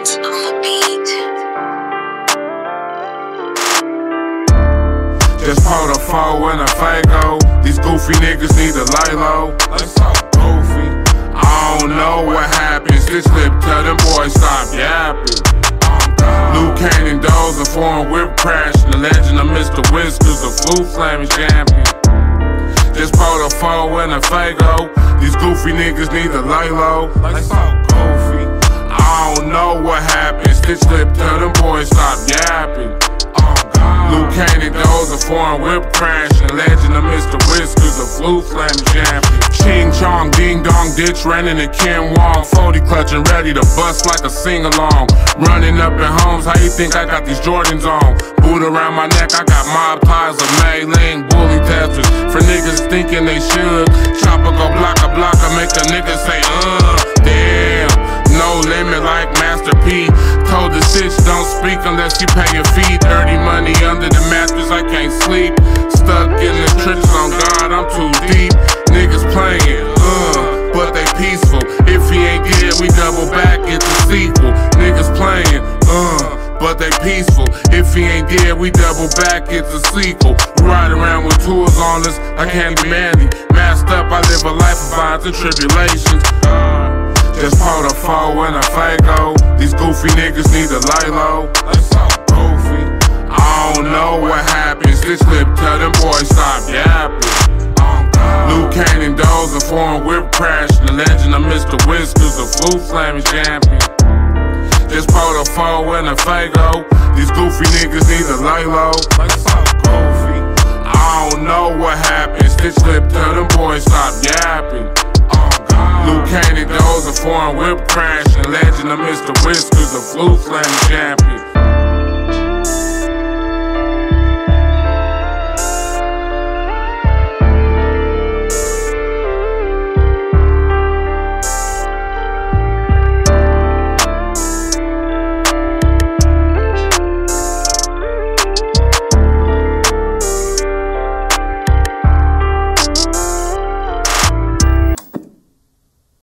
beat. On the beat. Just hold a phone when a Faygo. These goofy niggas need to lay low. Let's talk goofy. I don't know what happens. This lip tell them boys stop yapping. Luke Cannon dolls and foreign whip crash. The legend of Mr. Whiskers, the flu flaming champion. Just pulled a foe and a Faygo. These goofy niggas need to lay low. Let's talk goofy. I know what happened. Stitch lip tell them boys stop yapping. Luke Cannon doze, a foreign whip crash. The legend of Mr. Whiskers, the flu flaming champion. Ching chong, ding dong, ditch running to Ken Wong. 40 clutching, ready to bust like a sing along. Running up in homes, how you think I got these Jordans on? Boot around my neck, I got mob ties of Maylene bully testers. For niggas thinking they should. Chopper go block a blocker, make a nigga say, uh. No limit like Master P. Told the bitch don't speak unless you pay your fee. Dirty money under the mattress, I can't sleep. Stuck in the trenches on God, I'm too deep. Niggas playing, uh, but they peaceful. If he ain't dead, we double back, it's a sequel. Niggas playing, uh, but they peaceful. If he ain't dead, we double back, it's a sequel. Ride around with tools on us, I can't be manly. Masked up, I live a life of vines and tribulations. Just pulled a four and a Faygo. These goofy niggas need to lay low. Goofy. I don't know what happened. Stitch lip tell them boys stop yapping. Luke Cannon doze, a foreign whip crash. The legend of Mr. Whiskers, the flu flaming champion. Just pulled a four and a Faygo. These goofy niggas need to lay low. Goofy. I don't know what happened. Stitch lip tell them boys stop yapping. Foreign whip crash. The legend of Mr. Whiskers, the flu flaming champion.